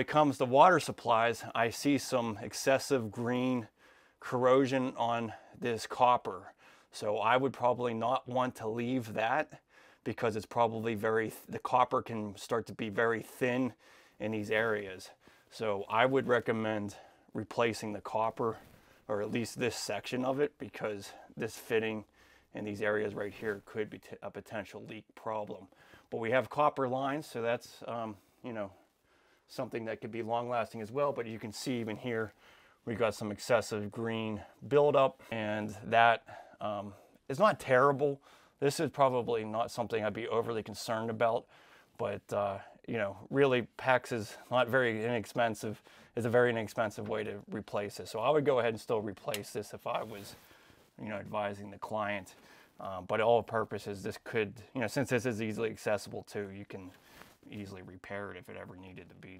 When it comes to water supplies, I see some excessive green corrosion on this copper. So I would probably not want to leave that because it's probably very, the copper can start to be very thin in these areas. So I would recommend replacing the copper or at least this section of it because this fitting in these areas right here could be a potential leak problem. But we have copper lines, so that's, um, you know, something that could be long lasting as well. But you can see even here, we've got some excessive green buildup and that um, is not terrible. This is probably not something I'd be overly concerned about, but uh, you know, really PEX is not very inexpensive. It's a very inexpensive way to replace this. So I would go ahead and still replace this if I was, you know, advising the client. Um, but all purposes, this could, you know, since this is easily accessible too, you can easily repair it if it ever needed to be